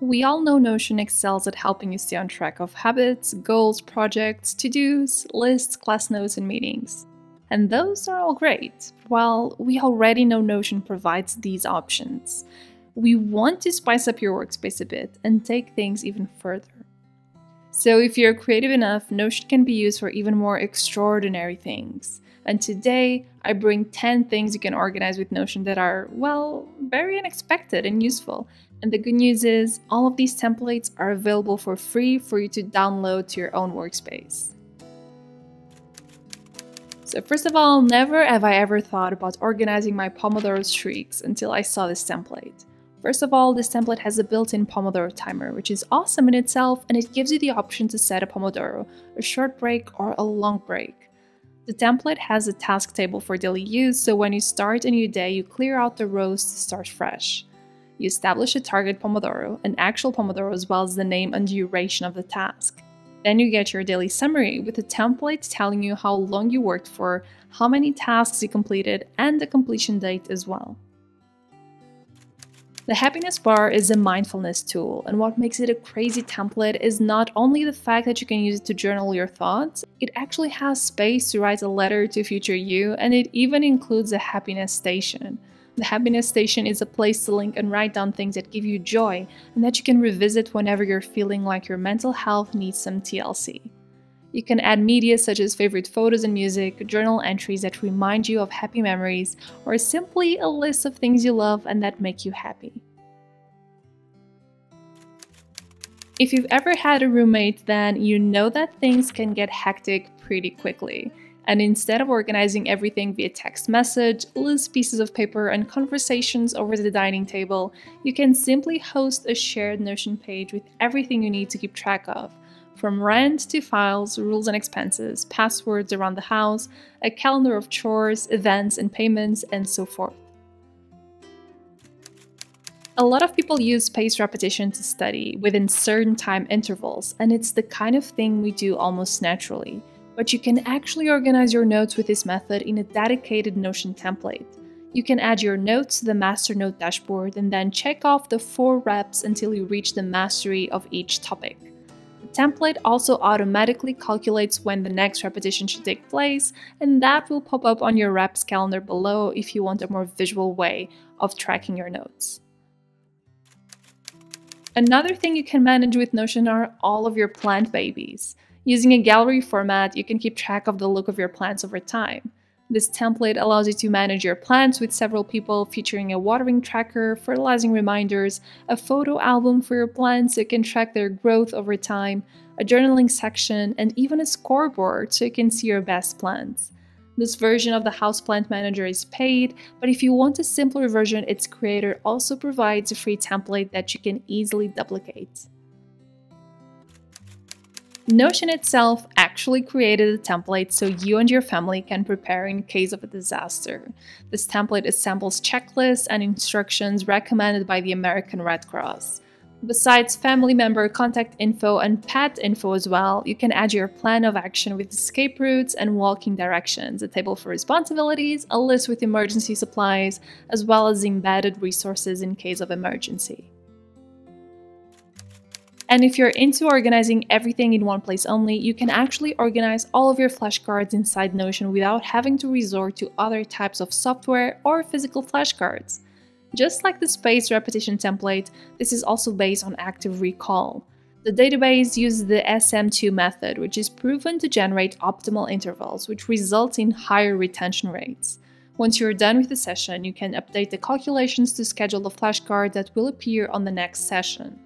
We all know Notion excels at helping you stay on track of habits, goals, projects, to dos, lists, class notes, and meetings. And those are all great. While we already know Notion provides these options, we want to spice up your workspace a bit and take things even further. So, if you're creative enough, Notion can be used for even more extraordinary things. And today, I bring 10 things you can organize with Notion that are, well, very unexpected and useful. And the good news is, all of these templates are available for free for you to download to your own workspace. So first of all, never have I ever thought about organizing my Pomodoro streaks until I saw this template. First of all, this template has a built-in Pomodoro timer, which is awesome in itself, and it gives you the option to set a Pomodoro, a short break or a long break. The template has a task table for daily use, so when you start a new day, you clear out the rows to start fresh. You establish a target Pomodoro, an actual Pomodoro as well as the name and duration of the task. Then you get your daily summary with a template telling you how long you worked for, how many tasks you completed, and the completion date as well. The happiness bar is a mindfulness tool, and what makes it a crazy template is not only the fact that you can use it to journal your thoughts, it actually has space to write a letter to future you, and it even includes a happiness station. The happiness station is a place to link and write down things that give you joy and that you can revisit whenever you're feeling like your mental health needs some TLC. You can add media such as favorite photos and music, journal entries that remind you of happy memories, or simply a list of things you love and that make you happy. If you've ever had a roommate, then you know that things can get hectic pretty quickly. And instead of organizing everything via text message, loose pieces of paper, and conversations over the dining table, you can simply host a shared Notion page with everything you need to keep track of. From rent to files, rules and expenses, passwords around the house, a calendar of chores, events and payments, and so forth. A lot of people use spaced repetition to study within certain time intervals, and it's the kind of thing we do almost naturally but you can actually organize your notes with this method in a dedicated Notion template. You can add your notes to the master note dashboard and then check off the four reps until you reach the mastery of each topic. The template also automatically calculates when the next repetition should take place, and that will pop up on your reps calendar below if you want a more visual way of tracking your notes. Another thing you can manage with Notion are all of your plant babies. Using a gallery format, you can keep track of the look of your plants over time. This template allows you to manage your plants with several people, featuring a watering tracker, fertilizing reminders, a photo album for your plants so you can track their growth over time, a journaling section, and even a scoreboard so you can see your best plants. This version of the Houseplant Manager is paid, but if you want a simpler version, its creator also provides a free template that you can easily duplicate. Notion itself actually created a template so you and your family can prepare in case of a disaster. This template assembles checklists and instructions recommended by the American Red Cross. Besides family member contact info and pet info as well, you can add your plan of action with escape routes and walking directions, a table for responsibilities, a list with emergency supplies, as well as embedded resources in case of emergency. And if you're into organizing everything in one place only, you can actually organize all of your flashcards inside Notion without having to resort to other types of software or physical flashcards. Just like the spaced repetition template, this is also based on active recall. The database uses the SM2 method, which is proven to generate optimal intervals, which results in higher retention rates. Once you're done with the session, you can update the calculations to schedule the flashcard that will appear on the next session.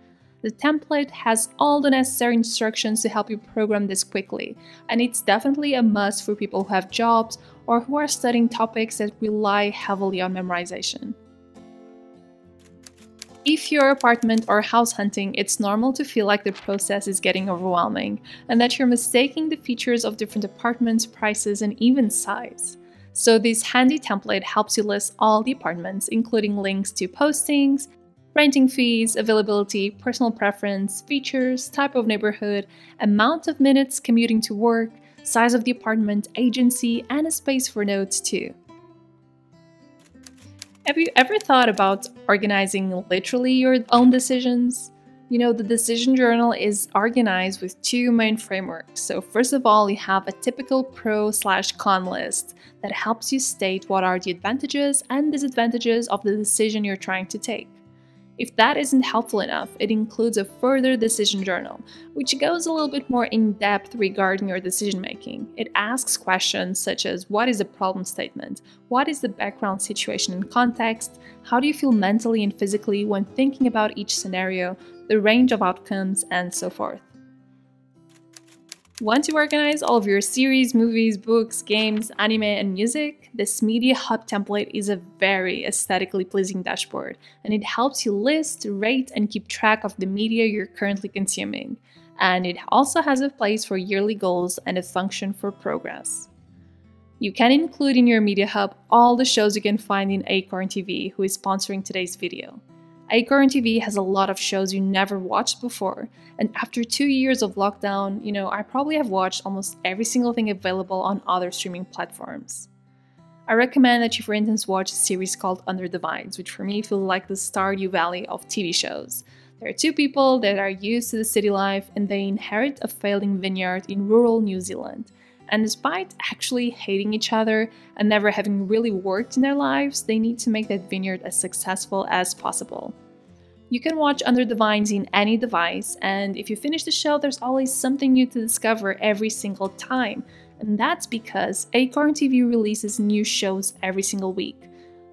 The template has all the necessary instructions to help you program this quickly, and it's definitely a must for people who have jobs or who are studying topics that rely heavily on memorization. If you're apartment or house hunting, it's normal to feel like the process is getting overwhelming and that you're mistaking the features of different apartments, prices, and even size. So this handy template helps you list all the apartments, including links to postings, renting fees, availability, personal preference, features, type of neighborhood, amount of minutes commuting to work, size of the apartment, agency, and a space for notes too. Have you ever thought about organizing literally your own decisions? You know, the decision journal is organized with two main frameworks. So, first of all, you have a typical pro slash con list that helps you state what are the advantages and disadvantages of the decision you're trying to take. If that isn't helpful enough, it includes a further decision journal, which goes a little bit more in depth regarding your decision making. It asks questions such as what is a problem statement? What is the background situation and context? How do you feel mentally and physically when thinking about each scenario, the range of outcomes, and so forth. Want to organize all of your series, movies, books, games, anime, and music? This Media Hub template is a very aesthetically pleasing dashboard, and it helps you list, rate, and keep track of the media you're currently consuming. And it also has a place for yearly goals and a function for progress. You can include in your Media Hub all the shows you can find in Acorn TV, who is sponsoring today's video. Acorn TV has a lot of shows you never watched before, and after two years of lockdown, you know, I probably have watched almost every single thing available on other streaming platforms. I recommend that you, for instance, watch a series called Under the Vines, which for me feels like the Stardew Valley of TV shows. There are two people that are used to the city life and they inherit a failing vineyard in rural New Zealand. And despite actually hating each other and never having really worked in their lives, they need to make that vineyard as successful as possible. You can watch Under the Vines in any device, and if you finish the show, there's always something new to discover every single time. And that's because Acorn TV releases new shows every single week.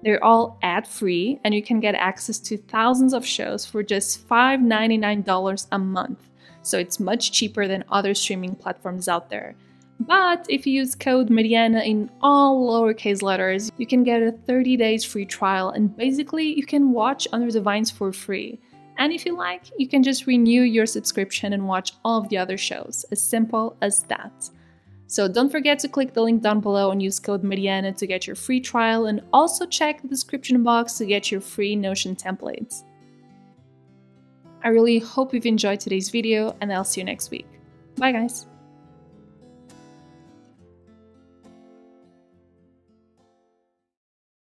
They're all ad free, and you can get access to thousands of shows for just $5.99 a month. So it's much cheaper than other streaming platforms out there. But if you use code Mariana in all lowercase letters, you can get a 30 days free trial and basically you can watch Under the Vines for free. And if you like, you can just renew your subscription and watch all of the other shows, as simple as that. So don't forget to click the link down below and use code Mariana to get your free trial and also check the description box to get your free Notion templates. I really hope you've enjoyed today's video and I'll see you next week. Bye guys!